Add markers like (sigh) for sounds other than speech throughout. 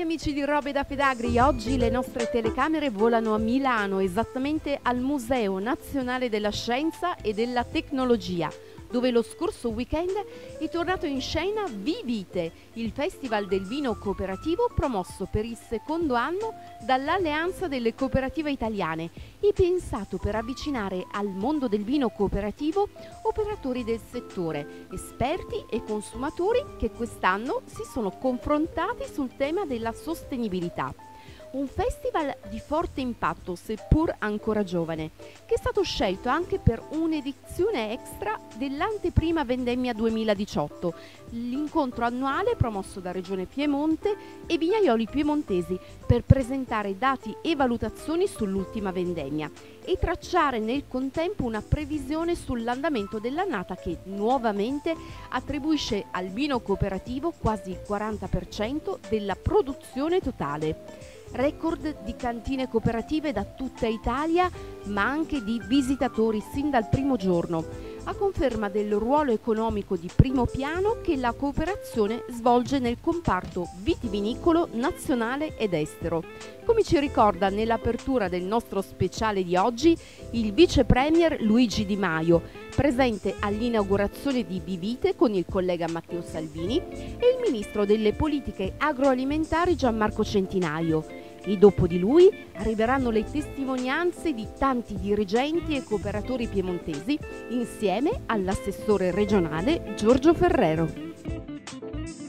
Cari amici di Robe da Fedagri, oggi le nostre telecamere volano a Milano, esattamente al Museo Nazionale della Scienza e della Tecnologia dove lo scorso weekend è tornato in scena Vivite, il festival del vino cooperativo promosso per il secondo anno dall'Alleanza delle Cooperative Italiane e pensato per avvicinare al mondo del vino cooperativo operatori del settore, esperti e consumatori che quest'anno si sono confrontati sul tema della sostenibilità un festival di forte impatto, seppur ancora giovane, che è stato scelto anche per un'edizione extra dell'anteprima vendemmia 2018, l'incontro annuale promosso da Regione Piemonte e Vignaioli Piemontesi per presentare dati e valutazioni sull'ultima vendemmia e tracciare nel contempo una previsione sull'andamento dell'annata che nuovamente attribuisce al vino cooperativo quasi il 40% della produzione totale record di cantine cooperative da tutta Italia, ma anche di visitatori sin dal primo giorno, a conferma del ruolo economico di primo piano che la cooperazione svolge nel comparto vitivinicolo nazionale ed estero. Come ci ricorda nell'apertura del nostro speciale di oggi il vice premier Luigi Di Maio, presente all'inaugurazione di Vivite con il collega Matteo Salvini e il ministro delle politiche agroalimentari Gianmarco Centinaio e dopo di lui arriveranno le testimonianze di tanti dirigenti e cooperatori piemontesi insieme all'assessore regionale Giorgio Ferrero.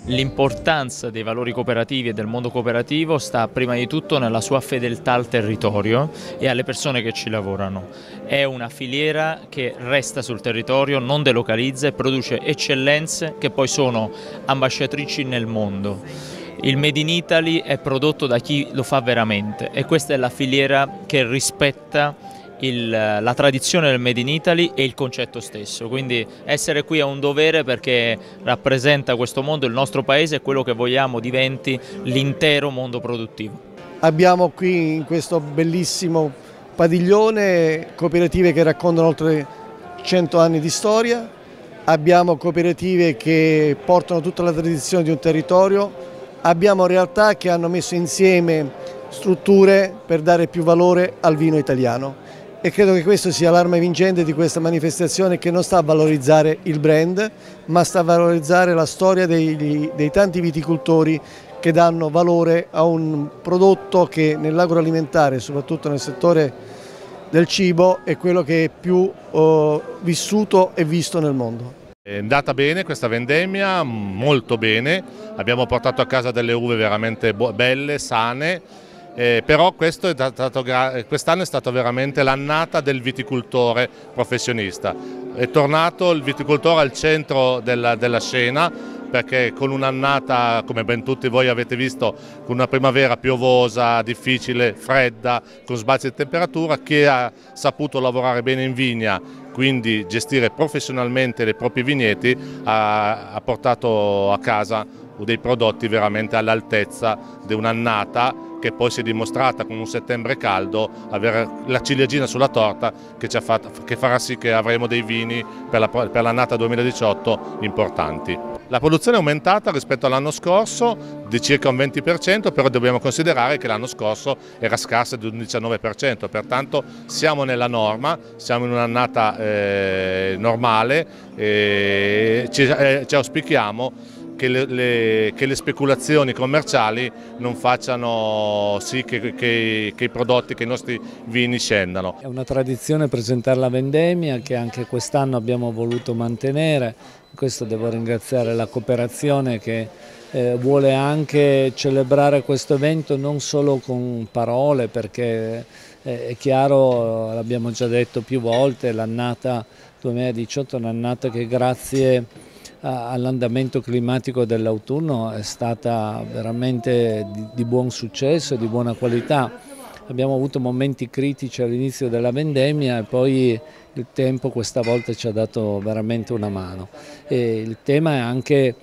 L'importanza dei valori cooperativi e del mondo cooperativo sta prima di tutto nella sua fedeltà al territorio e alle persone che ci lavorano. È una filiera che resta sul territorio, non delocalizza e produce eccellenze che poi sono ambasciatrici nel mondo. Il Made in Italy è prodotto da chi lo fa veramente e questa è la filiera che rispetta il, la tradizione del Made in Italy e il concetto stesso, quindi essere qui è un dovere perché rappresenta questo mondo, il nostro paese e quello che vogliamo diventi l'intero mondo produttivo. Abbiamo qui in questo bellissimo padiglione cooperative che raccontano oltre 100 anni di storia, abbiamo cooperative che portano tutta la tradizione di un territorio, abbiamo realtà che hanno messo insieme strutture per dare più valore al vino italiano e credo che questo sia l'arma vincente di questa manifestazione che non sta a valorizzare il brand ma sta a valorizzare la storia dei, dei tanti viticoltori che danno valore a un prodotto che nell'agroalimentare, soprattutto nel settore del cibo, è quello che è più oh, vissuto e visto nel mondo. È andata bene questa vendemmia, molto bene, abbiamo portato a casa delle uve veramente belle, sane, eh, però quest'anno è stato veramente l'annata del viticoltore professionista. È tornato il viticoltore al centro della, della scena perché con un'annata, come ben tutti voi avete visto, con una primavera piovosa, difficile, fredda, con sbalzi di temperatura, chi ha saputo lavorare bene in vigna, quindi gestire professionalmente i propri vigneti, ha, ha portato a casa dei prodotti veramente all'altezza di un'annata che poi si è dimostrata con un settembre caldo avere la ciliegina sulla torta che, fatto, che farà sì che avremo dei vini per l'annata la, 2018 importanti. La produzione è aumentata rispetto all'anno scorso di circa un 20%, però dobbiamo considerare che l'anno scorso era scarsa di un 19%, pertanto siamo nella norma, siamo in un'annata eh, normale e ci, eh, ci auspichiamo che le, le, che le, speculazioni commerciali non facciano sì che, che, che, i prodotti, che i nostri vini scendano. È una tradizione presentare la vendemmia che anche quest'anno abbiamo voluto mantenere, questo devo ringraziare la cooperazione che eh, vuole anche celebrare questo evento non solo con parole perché eh, è chiaro, l'abbiamo già detto più volte, l'annata 2018 è un'annata che grazie all'andamento climatico dell'autunno è stata veramente di, di buon successo di buona qualità. Abbiamo avuto momenti critici all'inizio della vendemmia e poi il tempo questa volta ci ha dato veramente una mano. E il tema è anche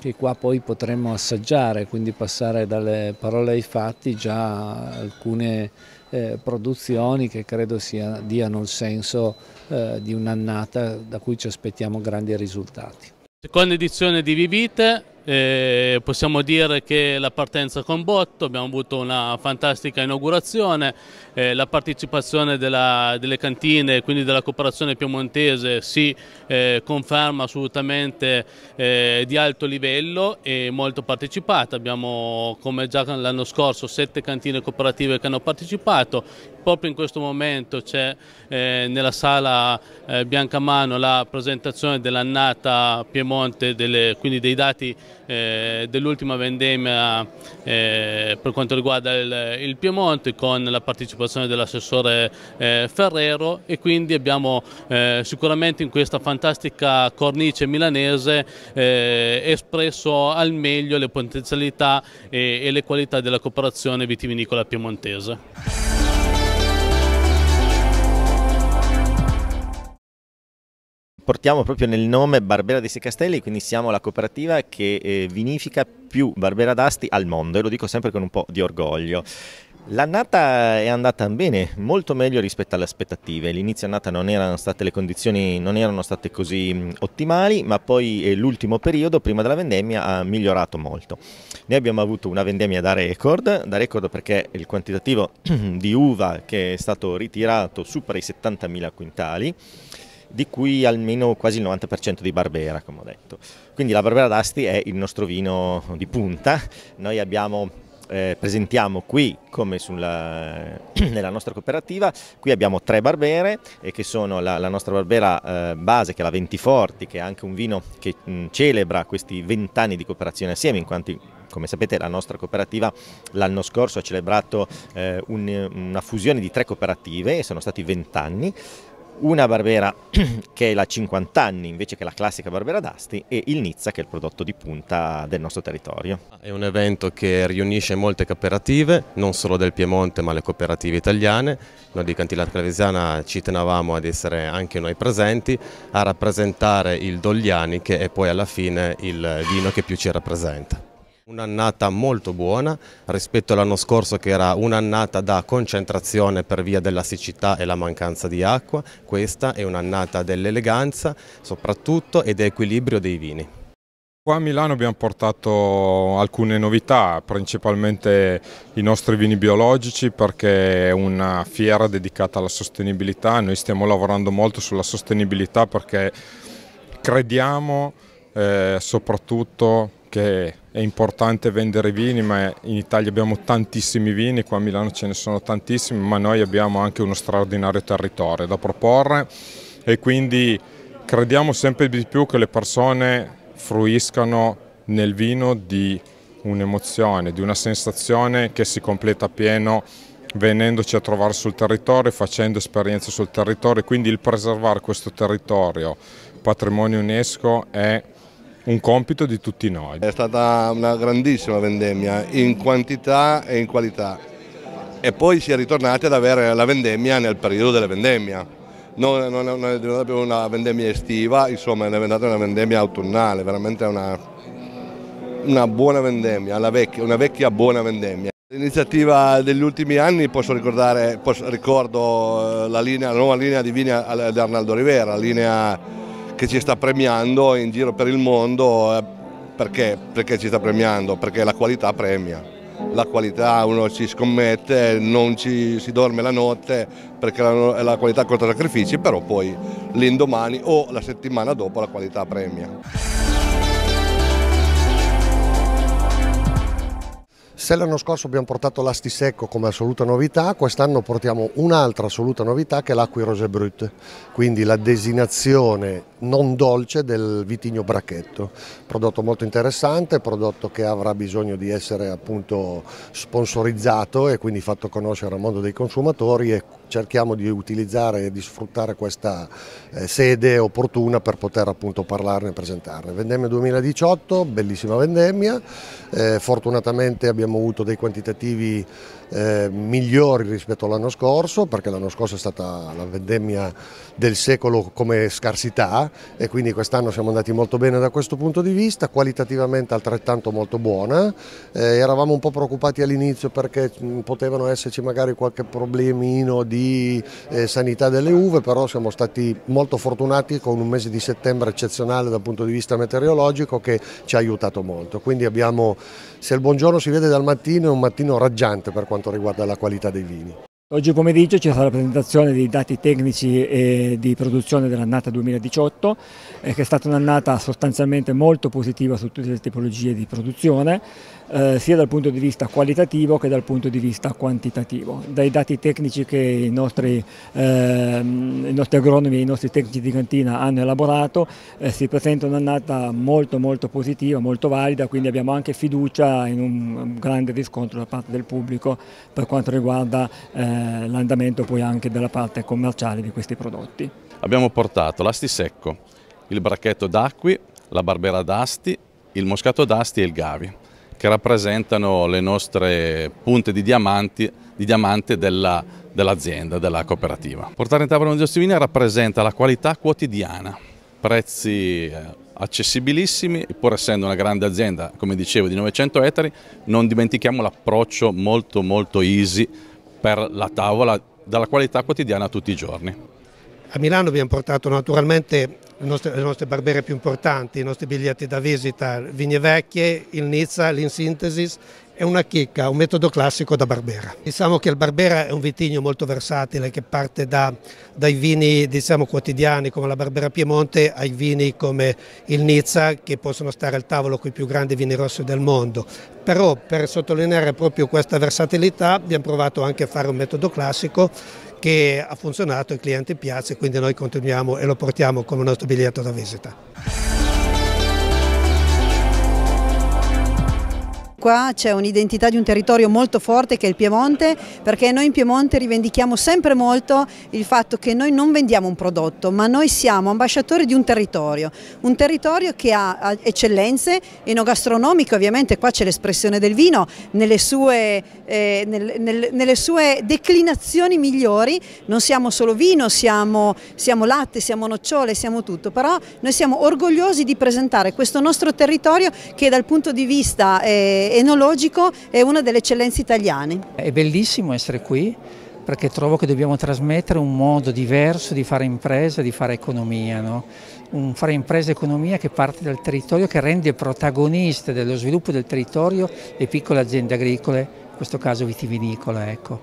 che qua poi potremmo assaggiare, quindi passare dalle parole ai fatti già alcune eh, produzioni che credo sia, diano il senso eh, di un'annata da cui ci aspettiamo grandi risultati. Seconda edizione di Vivite, eh, possiamo dire che la partenza con botto, abbiamo avuto una fantastica inaugurazione, eh, la partecipazione della, delle cantine, quindi della cooperazione piemontese si eh, conferma assolutamente eh, di alto livello e molto partecipata, abbiamo come già l'anno scorso sette cantine cooperative che hanno partecipato, proprio in questo momento c'è eh, nella sala eh, Biancamano la presentazione dell'annata Piemonte, delle, quindi dei dati eh, dell'ultima vendemmia eh, per quanto riguarda il, il, Piemonte con la partecipazione dell'assessore eh, Ferrero e quindi abbiamo eh, sicuramente in questa fantastica cornice milanese eh, espresso al meglio le potenzialità e, e le qualità della cooperazione vitivinicola piemontese. Portiamo proprio nel nome Barbera dei Sei Castelli, quindi siamo la cooperativa che eh, vinifica più Barbera d'Asti al mondo e lo dico sempre con un po' di orgoglio. L'annata è andata bene, molto meglio rispetto alle aspettative. L'inizio annata non erano state le condizioni non erano state così ottimali, ma poi eh, l'ultimo periodo prima della vendemmia ha migliorato molto. Noi abbiamo avuto una vendemmia da record, da record perché il quantitativo (clears throat) di uva che è stato ritirato supera i 70.000 quintali di cui almeno quasi il 90% di Barbera, come ho detto. Quindi la Barbera d'Asti è il nostro vino di punta. Noi abbiamo eh, presentiamo qui come sulla, (clears throat) nella nostra cooperativa, qui abbiamo tre barbere e che sono la, la nostra barbera eh, base che è la Ventiforti che è anche un vino che mh, celebra questi vent'anni di cooperazione assieme in quanto come sapete la nostra cooperativa l'anno scorso ha celebrato eh, un, una fusione di tre cooperative e sono stati vent'anni una Barbera (clears throat) che è la 50 anni invece che la classica Barbera d'Asti e il Nizza che è il prodotto di punta del nostro territorio. È un evento che riunisce molte cooperative, non solo del Piemonte ma le cooperative italiane. Noi di Cantilata Clavesiana ci tenevamo ad essere anche noi presenti a rappresentare il Dogliani che è poi alla fine il vino che più ci rappresenta. Un'annata molto buona rispetto all'anno scorso che era un'annata da concentrazione per via della siccità e la mancanza di acqua, questa è un'annata dell'eleganza soprattutto e di equilibrio dei vini. Qua a Milano abbiamo portato alcune novità, principalmente i nostri vini biologici perché è una fiera dedicata alla sostenibilità, noi stiamo lavorando molto sulla sostenibilità perché crediamo eh, soprattutto che è importante vendere vini, ma in Italia abbiamo tantissimi vini, qua a Milano ce ne sono tantissimi, ma noi abbiamo anche uno straordinario territorio da proporre. E quindi crediamo sempre di più che le persone fruiscano nel vino di un'emozione, di una sensazione che si completa pieno venendoci a trovare sul territorio, facendo esperienze sul territorio, quindi il preservare questo territorio, patrimonio UNESCO, è un compito di tutti noi. È stata una grandissima vendemmia in quantità e in qualità e poi si è ritornati ad avere la vendemmia nel periodo della vendemmia. Non, non, non è diventata più una vendemmia estiva, insomma è diventata una vendemmia autunnale, veramente una, una buona vendemmia, una vecchia, una vecchia buona vendemmia. L'iniziativa degli ultimi anni posso ricordare, posso, ricordo eh, la, linea, la nuova linea di vini di Arnaldo Rivera, la linea che ci sta premiando in giro per il mondo. Eh, perché? Perché ci sta premiando? Perché la qualità premia. La qualità uno ci scommette, non ci si dorme la notte perché la, la qualità costa sacrifici, però poi l'indomani o la settimana dopo la qualità premia. Se l'anno scorso abbiamo portato l'asti secco come assoluta novità, quest'anno portiamo un'altra assoluta novità che è l'acqui Rose Brut, quindi la designazione non dolce del vitigno bracchetto. Prodotto molto interessante, prodotto che avrà bisogno di essere appunto sponsorizzato e quindi fatto conoscere al mondo dei consumatori cerchiamo di utilizzare e di sfruttare questa eh, sede opportuna per poter appunto parlarne e presentarne. Vendemmia 2018, bellissima vendemmia, eh, fortunatamente abbiamo avuto dei quantitativi eh, migliori rispetto all'anno scorso perché l'anno scorso è stata la vendemmia del secolo come scarsità e quindi quest'anno siamo andati molto bene da questo punto di vista, qualitativamente altrettanto molto buona, eh, eravamo un po' preoccupati all'inizio perché mh, potevano esserci magari qualche problemino di eh, sanità delle uve, però siamo stati molto fortunati con un mese di settembre eccezionale dal punto di vista meteorologico che ci ha aiutato molto. Quindi abbiamo, se il buongiorno si vede dal mattino, è un mattino raggiante per quanto riguarda la qualità dei vini. Oggi pomeriggio ci sarà la presentazione dei dati tecnici e di produzione dell'annata 2018, eh, che è stata un'annata sostanzialmente molto positiva su tutte le tipologie di produzione, eh, sia dal punto di vista qualitativo che dal punto di vista quantitativo. Dai dati tecnici che i nostri, eh, i nostri agronomi e i nostri tecnici di cantina hanno elaborato, eh, si presenta un'annata molto molto positiva, molto valida, quindi abbiamo anche fiducia in un grande riscontro da parte del pubblico per quanto riguarda eh, l'andamento poi anche della parte commerciale di questi prodotti. Abbiamo portato l'asti secco, il bracchetto d'acqui, la barbera d'asti, il moscato d'asti e il gavi, che rappresentano le nostre punte di, diamanti, di diamante dell'azienda, dell della cooperativa. Portare in tavola un Giostivina rappresenta la qualità quotidiana, prezzi eh, accessibilissimi, pur essendo una grande azienda, come dicevo, di 900 ettari, non dimentichiamo l'approccio molto molto easy per la tavola dalla qualità quotidiana tutti i giorni. A Milano abbiamo portato naturalmente le nostre, le nostre barbere più importanti, i nostri biglietti da visita, Vigne Vecchie, il Nizza, l'Insynthesis è una chicca, un metodo classico da Barbera. Diciamo che il Barbera è un vitigno molto versatile che parte da, dai vini diciamo, quotidiani come la Barbera Piemonte ai vini come il Nizza che possono stare al tavolo con i più grandi vini rossi del mondo. Però per sottolineare proprio questa versatilità abbiamo provato anche a fare un metodo classico che ha funzionato, il cliente piace, quindi noi continuiamo e lo portiamo come nostro biglietto da visita. Qua c'è un'identità di un territorio molto forte che è il Piemonte, perché noi in Piemonte rivendichiamo sempre molto il fatto che noi non vendiamo un prodotto, ma noi siamo ambasciatori di un territorio, un territorio che ha eccellenze enogastronomiche, ovviamente qua c'è l'espressione del vino nelle sue, eh, nel, nel, nelle sue, declinazioni migliori, non siamo solo vino, siamo, siamo latte, siamo nocciole, siamo tutto, però noi siamo orgogliosi di presentare questo nostro territorio che dal punto di vista eh, enologico è una delle eccellenze italiane. È bellissimo essere qui perché trovo che dobbiamo trasmettere un modo diverso di fare impresa, di fare economia, no? un fare impresa e economia che parte dal territorio, che rende protagoniste dello sviluppo del territorio le piccole aziende agricole, in questo caso vitivinicole. Ecco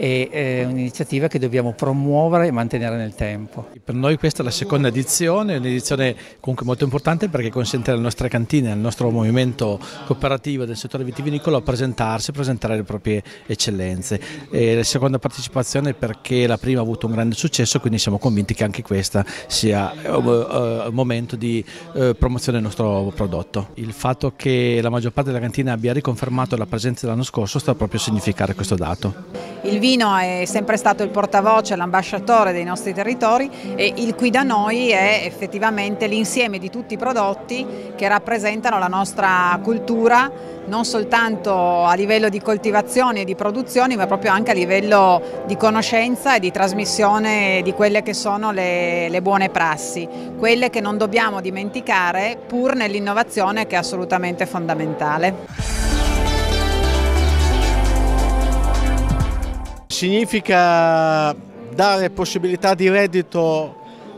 e è un'iniziativa che dobbiamo promuovere e mantenere nel tempo. Per noi questa è la seconda edizione, un'edizione comunque molto importante perché consente alle nostre cantine, al nostro movimento cooperativo del settore vitivinicolo a presentarsi, a presentare le proprie eccellenze. E la seconda partecipazione perché la prima ha avuto un grande successo, quindi siamo convinti che anche questa sia un uh, momento di promozione del nostro prodotto. Il fatto che la maggior parte della cantina abbia riconfermato la presenza dell'anno scorso sta proprio a significare questo dato. Il vino è sempre stato il portavoce, l'ambasciatore dei nostri territori e il qui da noi è effettivamente l'insieme di tutti i prodotti che rappresentano la nostra cultura non soltanto a livello di coltivazione e di produzioni ma proprio anche a livello di conoscenza e di trasmissione di quelle che sono le, le buone prassi, quelle che non dobbiamo dimenticare pur nell'innovazione che è assolutamente fondamentale. Significa dare possibilità di reddito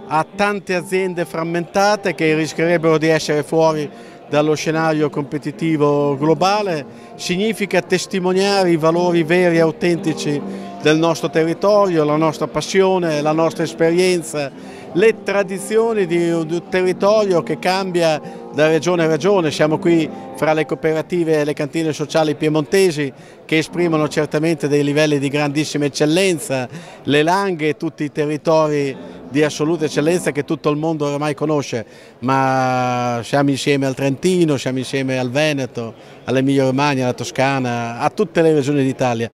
a tante aziende frammentate che rischierebbero di essere fuori dallo scenario competitivo globale, significa testimoniare i valori veri e autentici del nostro territorio, la nostra passione, la nostra esperienza, le tradizioni di un territorio che cambia da regione a regione. Siamo qui fra le cooperative e le cantine sociali piemontesi che esprimono certamente dei livelli di grandissima eccellenza, le langhe, tutti i territori di assoluta eccellenza che tutto il mondo ormai conosce, ma siamo insieme al Trentino, siamo insieme al Veneto, all'Emilia Romagna, alla Toscana, a tutte le regioni d'Italia.